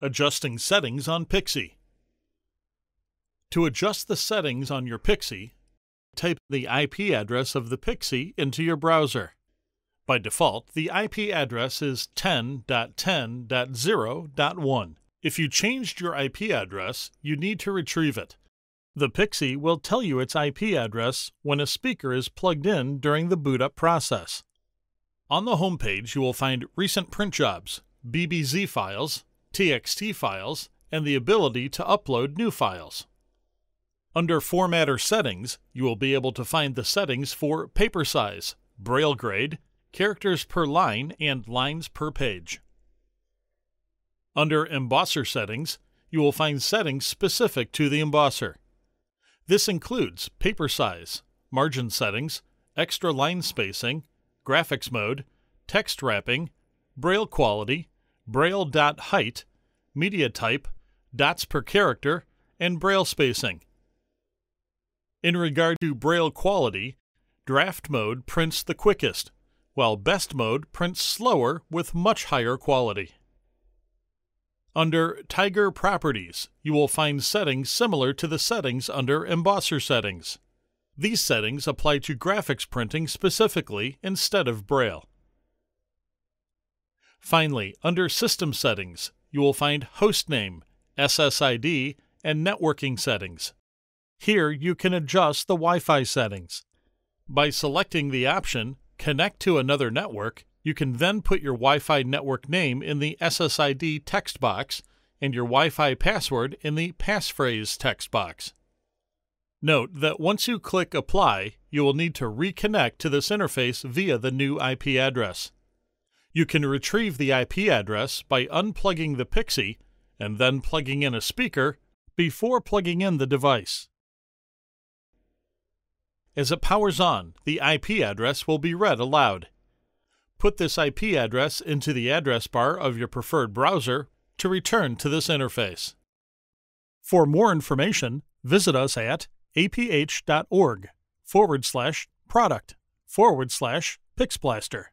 Adjusting settings on PIXie. To adjust the settings on your PIXie, type the IP address of the PIXie into your browser. By default, the IP address is 10.10.0.1. If you changed your IP address, you need to retrieve it. The PIXie will tell you its IP address when a speaker is plugged in during the boot up process. On the home page, you will find recent print jobs, BBZ files, TXT files, and the ability to upload new files. Under Formatter Settings, you will be able to find the settings for paper size, braille grade, characters per line, and lines per page. Under Embosser Settings, you will find settings specific to the embosser. This includes paper size, margin settings, extra line spacing, graphics mode, text wrapping, braille quality, braille dot height, media type, dots per character, and braille spacing. In regard to braille quality, draft mode prints the quickest, while best mode prints slower with much higher quality. Under Tiger Properties, you will find settings similar to the settings under Embosser Settings. These settings apply to graphics printing specifically instead of Braille. Finally, under System Settings, you will find Hostname, SSID, and Networking settings. Here you can adjust the Wi-Fi settings. By selecting the option Connect to another network, you can then put your Wi-Fi network name in the SSID text box and your Wi-Fi password in the passphrase text box. Note that once you click Apply, you will need to reconnect to this interface via the new IP address. You can retrieve the IP address by unplugging the PIXie and then plugging in a speaker before plugging in the device. As it powers on, the IP address will be read aloud. Put this IP address into the address bar of your preferred browser to return to this interface. For more information, visit us at aph.org forward slash product forward slash PixBlaster.